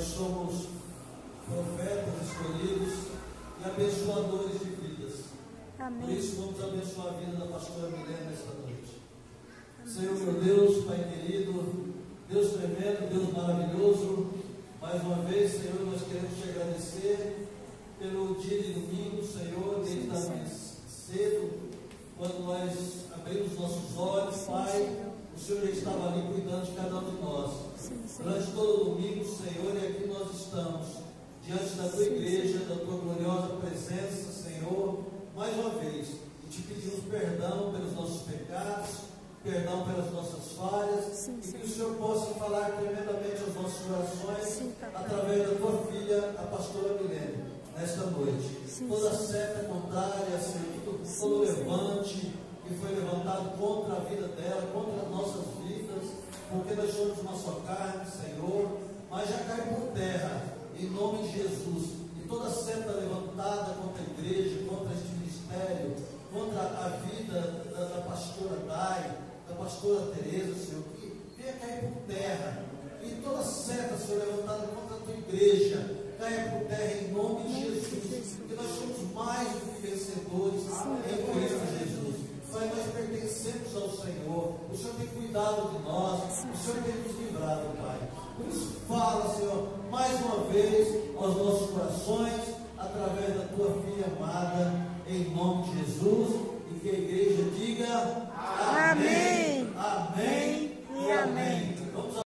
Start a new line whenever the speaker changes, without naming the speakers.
nós somos profetas escolhidos e abençoadores de vidas. Por
Amém.
isso, vamos abençoar a vida da pastora Milena esta noite. Senhor, meu Deus, Pai querido, Deus tremendo, Deus maravilhoso, mais uma vez, Senhor, nós queremos te agradecer pelo dia de domingo, Senhor, desde a manhã cedo, quando nós abrimos nossos olhos, Pai, o Senhor já estava ali cuidando de cada um de nós. Durante todo o domingo, Senhor, e aqui nós estamos, diante da tua igreja, da tua gloriosa presença, Senhor, mais uma vez, e te pedimos perdão pelos nossos pecados, perdão pelas nossas falhas,
Sim,
e que o Senhor possa falar tremendamente aos nossos corações,
Sim,
através da tua filha, a pastora Milene, nesta noite.
Sim,
Toda
sim.
seta contrária, Senhor, todo,
Sim, sim.
levante que foi levantado contra a vida dela, contra as nossas vidas, porque nós somos uma só carne, Senhor, mas já cai por terra, em nome de Jesus. E toda seta levantada contra a igreja, contra este ministério, contra a vida da, da pastora Dai, da pastora Tereza, Senhor, que venha cair por terra. E toda seta, Senhor, levantada contra a tua igreja, caia por terra em nome de Jesus. Porque nós somos mais do que vencedores em O Senhor tem cuidado de nós. O Senhor tem nos livrado, Pai. Por isso, fala, Senhor, mais uma vez aos nossos corações, através da tua filha amada, em nome de Jesus.